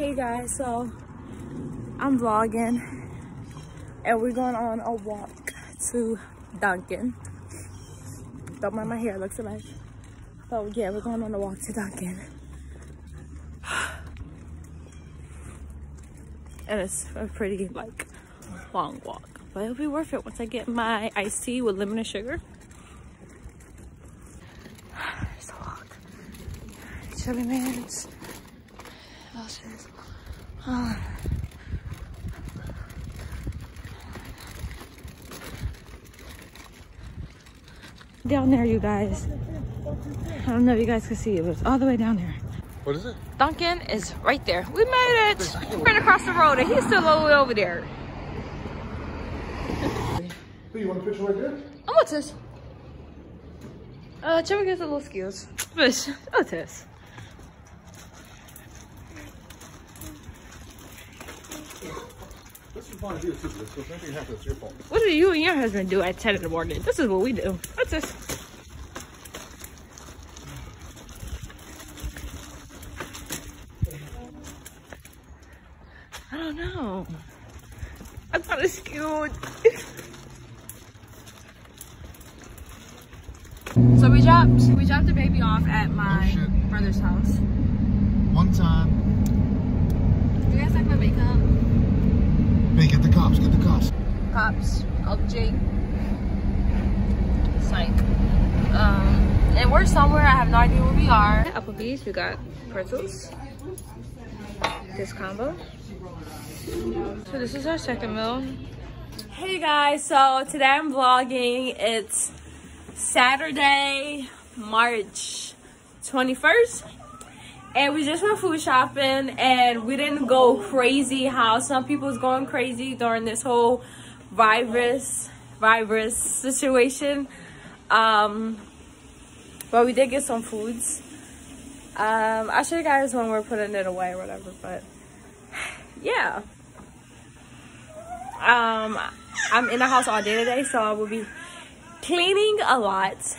Hey guys, so I'm vlogging and we're going on a walk to Dunkin'. Don't mind my hair, looks alike. But yeah, we're going on a walk to Dunkin'. And it's a pretty like long walk, but it'll be worth it once I get my iced tea with lemon and sugar. It's a walk. Chubby Man's. Houses. Uh, down there, you guys. I don't know if you guys can see it, but it's all the way down there. What is it? Dunkin' is right there. We made it! Right across the road, and he's still all the way over there. Hey, you want a picture right there? Oh, what's this? Uh, Chubby gets a little skills. Fish. What's this? This is fine here too, so if anything happens, it's your fault. What do you and your husband do at 10 in the morning? This is what we do. What's this? I don't know. I thought it's cute. so we dropped we dropped the baby off at my Oh, brother's house. One time. Do you guys like my makeup? Hey, get the cops, get the cops. Cops, LG. Psych. Um, and we're somewhere, I have no idea where we are. Applebee's, we got pretzels. This combo. So this is our second meal. Hey guys, so today I'm vlogging. It's Saturday, March 21st. And we just went food shopping and we didn't go crazy how some people's going crazy during this whole virus virus situation. Um but we did get some foods. Um I'll show you guys when we're putting it away or whatever, but yeah. Um I'm in the house all day today, so I will be cleaning a lot.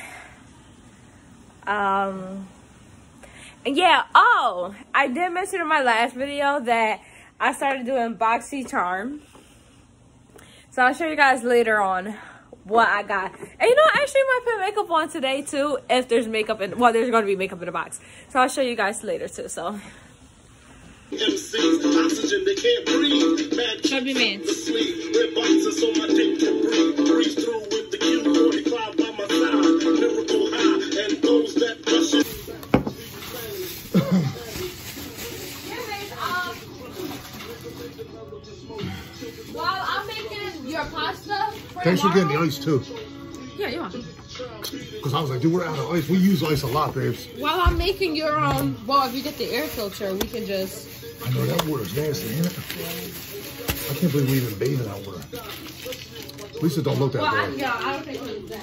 Um yeah, oh, I did mention in my last video that I started doing BoxyCharm. So I'll show you guys later on what I got. And you know, I actually might put makeup on today too, if there's makeup in, well, there's gonna be makeup in the box. So I'll show you guys later too, so. MCs, oxygen, they can't breathe. Mad Chubby man. the sleeve. Red boxes so my dick can breathe. Breeze through with the Q45 by my side. Miracle Thanks for getting the ice too. Yeah, you want. Because I was like, dude, we're out of ice. We use ice a lot, babes. While I'm making your um, well, if you get the air filter, we can just. I know that water's nasty, ain't it? I can't believe we even bathe in that water. At least it don't look that Well, I, bad. yeah, I don't think it's that.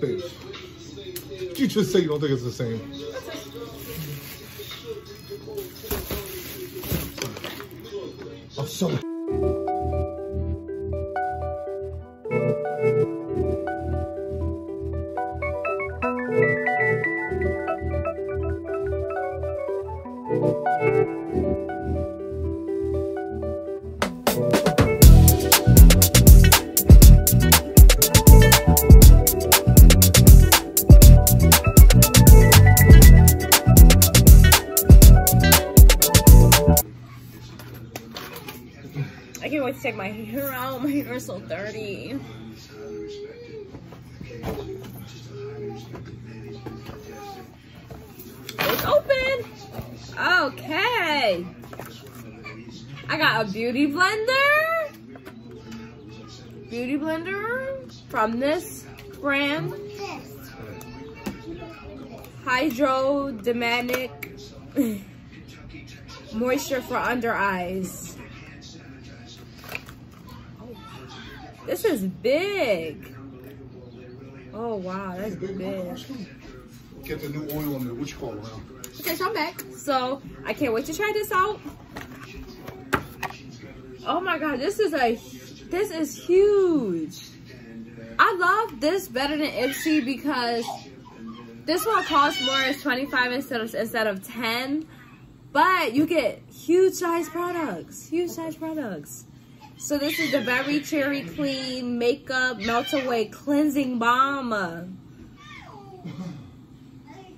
Babes. You just say you don't think it's the same. I'm so. Hair out. My hair is so dirty. It's open. Okay. I got a beauty blender. Beauty blender from this brand. Hydrodynamic moisture for under eyes. This is big. Oh wow, that's big. Get the new oil in there. What you call? Around? Okay, so I'm back. So I can't wait to try this out. Oh my god, this is a this is huge. I love this better than Ipsy because this one costs more. It's 25 instead of instead of 10, but you get huge size products. Huge size products. So this is the Very Cherry Clean Makeup Melt Away Cleansing Balm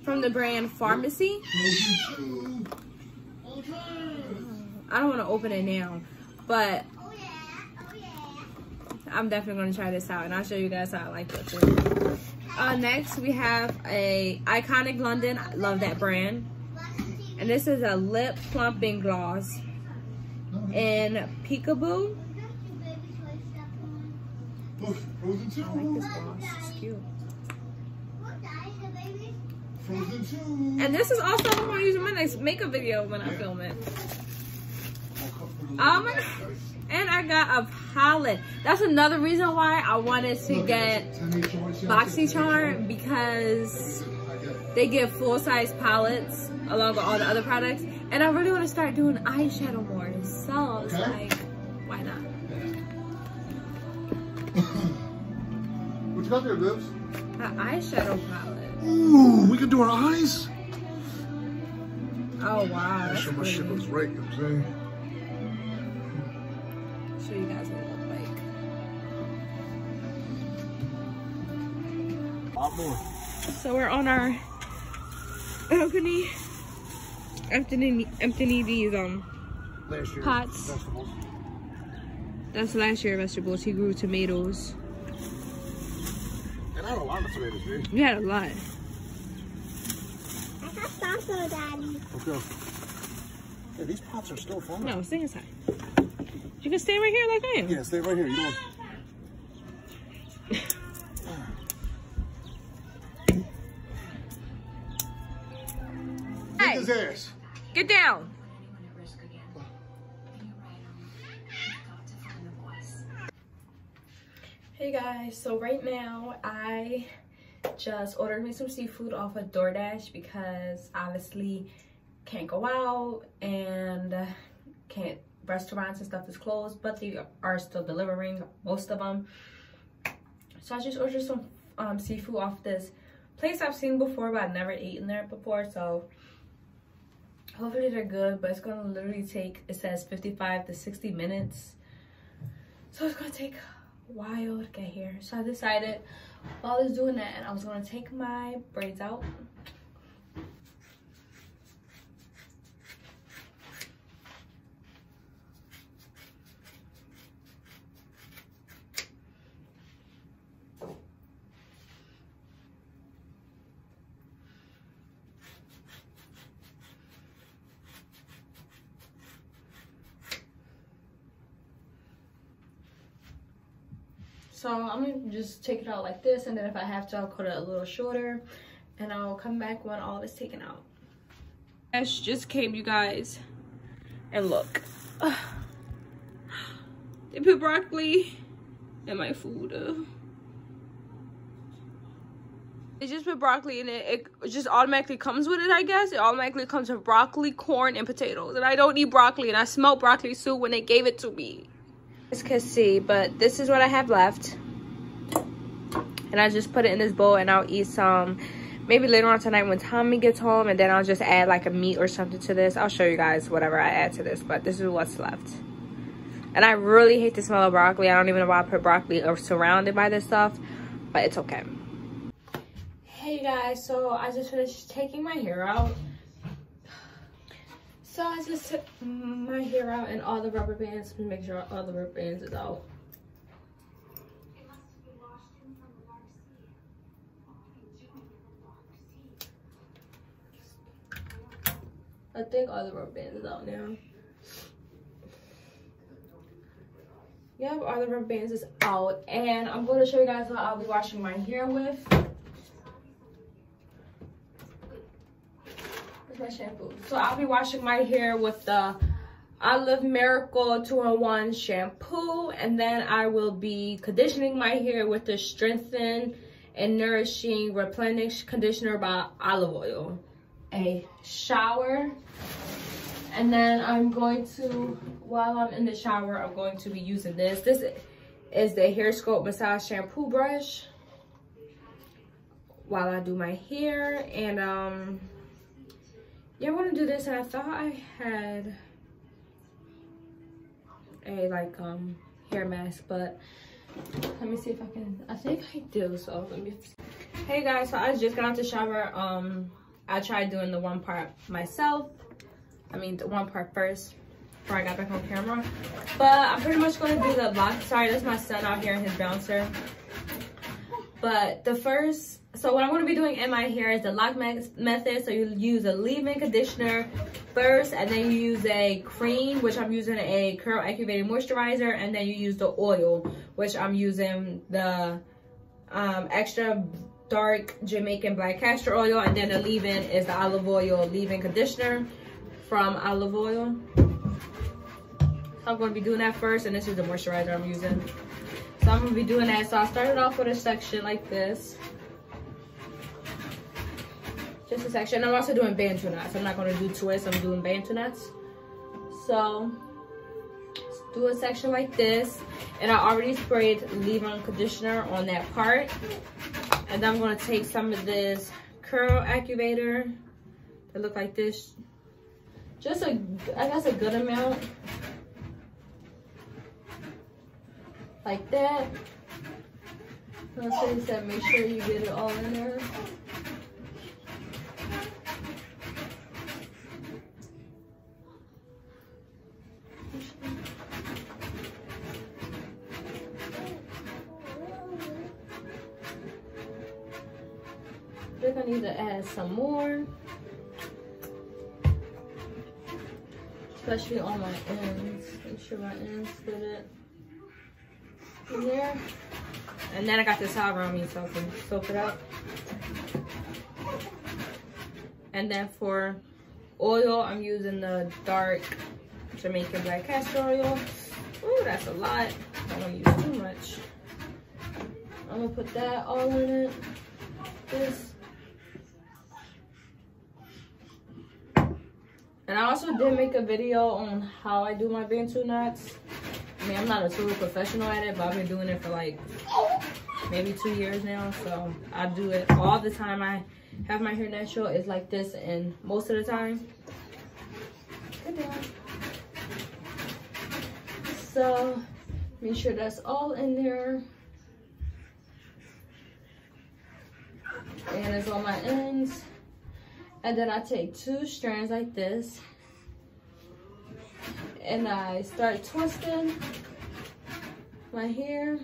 from the brand Farmacy. I don't want to open it now, but I'm definitely going to try this out and I'll show you guys how I like it too. Uh, next, we have a Iconic London. I love that brand. And this is a lip plumping gloss in Peekaboo. Frozen two. I like this gloss. It's cute. Frozen two. And this is also what I'm going to use in my next makeup video when I film it. Um, and I got a palette. That's another reason why I wanted to get BoxyCharm because they give full-size palettes along with all the other products. And I really want to start doing eyeshadow more. So it's Okay. like, why not? Got there, Lips? An eyeshadow palette. Ooh, we can do our eyes. Oh wow, Make sure my shit looks right, you know what I'm saying? show you guys what it look like. A lot more. So we're on our balcony, emptying, emptying these um Last year. Pots. Vegetables. That's last year vegetables. He grew tomatoes. And had a lot of tomatoes, dude. We had a lot. I got salsa, Daddy. Okay. Yeah, these pots are still fun. No, stay inside. You can stay right here like I am. Yeah, stay right here. You don't. Hey, get down. Guys, so right now I just ordered me some seafood off of DoorDash because obviously can't go out and can't restaurants and stuff is closed, but they are still delivering most of them. So I just ordered some um, seafood off this place I've seen before, but I've never eaten there before. So hopefully they're good, but it's gonna literally take, it says 55 to 60 minutes. So it's gonna take to get here. So I decided while I was doing that, and I was gonna take my braids out. So I'm gonna just take it out like this and then if I have to, I'll cut it a little shorter and I'll come back when all it's taken out. Ash just came, you guys, and look. They put broccoli in my food. They just put broccoli in it. It just automatically comes with it, I guess. It automatically comes with broccoli, corn, and potatoes. And I don't eat broccoli, and I smelled broccoli soup when they gave it to me. Guys can see, but this is what I have left. And I just put it in this bowl, and I'll eat some maybe later on tonight when Tommy gets home, and then I'll just add like a meat or something to this. I'll show you guys whatever I add to this, but this is what's left. And I really hate the smell of broccoli. I don't even know why I put broccoli or surrounded by this stuff, but it's okay. Hey guys, so I just finished taking my hair out. So I just took my hair out and all the rubber bands to make sure all the rubber bands is out. I think all the rubber bands is out now. Yeah, all the rubber bands is out. And I'm going to show you guys what I'll be washing my hair with. Where's my shampoo? So I'll be washing my hair with the Olive Miracle 2-in-1 shampoo. And then I will be conditioning my hair with the Strengthen and Nourishing Replenish Conditioner by Olive Oil. A shower. And then I'm going to, while I'm in the shower, I'm going to be using this. This is the Hair Sculpt Massage Shampoo Brush. while I do my hair. And um, yeah, I want to do this. And I thought I had a like um hair mask, but let me see if I can. I think I do. So let me. Hey guys, so I just got out the shower. Um, I tried doing the one part myself. I mean, the one part first before I got back on camera. But I'm pretty much going to do the LOC. Sorry, that's my son out here in his bouncer. But the first, so what I'm going to be doing in my hair is the LOC method. So you use a leave-in conditioner first, and then you use a cream, which I'm using a curl activating moisturizer, and then you use the oil, which I'm using the um, extra dark Jamaican black castor oil, and then the leave-in is the olive oil leave-in conditioner from Olive Oil. I'm going to be doing that first, and this is the moisturizer I'm using. So I'm going to be doing that. So I started off with a section like this. Just a section. I'm also doing bantu knots. I'm not going to do twists. I'm doing bantu knots. So do a section like this. And I already sprayed leave-in conditioner on that part. And I'm going to take some of this curl activator. It look like this. Just a, I guess a good amount. like that. Said make sure you get it all in there. On my ends. Make sure my ends fit it in there. And then I got this towel around me so I can soak it up. And then for oil, I'm using the dark Jamaican black castor oil. Ooh, that's a lot. I don't use too much. I'm gonna put that all in it. This. And I also did make a video on how I do my bantu knots. I mean, I'm not a total professional at it, but I've been doing it for like maybe two years now. So I do it all the time. I have my hair natural. It's like this and most of the time. So make sure that's all in there. And it's on my ends. And then I take two strands like this and I start twisting my hair.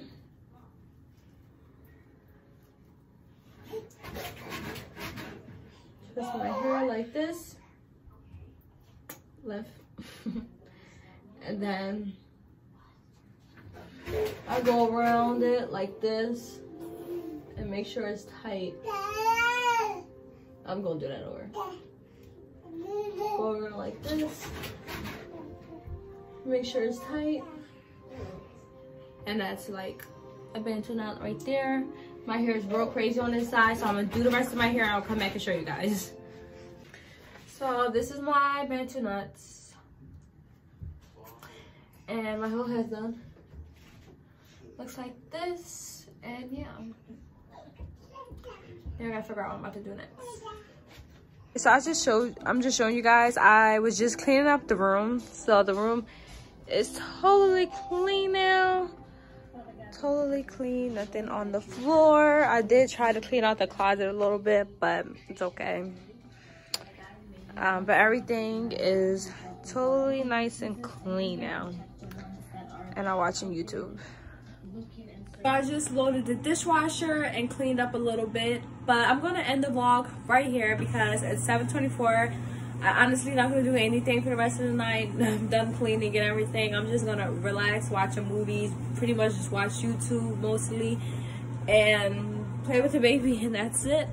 Twist my hair like this. Left. and then I go around it like this and make sure it's tight. I'm gonna do that over. Go around like this. Make sure it's tight. And that's like a bantu knot right there. My hair is real crazy on this side, so I'm gonna do the rest of my hair and I'll come back and show you guys. So this is my bantu knots. And my whole head's done. Looks like this. And yeah. Now I gotta figure out what I'm about to do next. So I just showed, I'm just showing you guys, I was just cleaning up the room. So the room is totally clean now. Totally clean, nothing on the floor. I did try to clean out the closet a little bit, but it's okay. Um, but everything is totally nice and clean now. And I'm watching YouTube. I just loaded the dishwasher and cleaned up a little bit, but I'm gonna end the vlog right here because it's 724 I honestly not gonna do anything for the rest of the night. I'm done cleaning and everything. I'm just gonna relax, watch a movie, pretty much just watch YouTube mostly, and play with the baby, and that's it.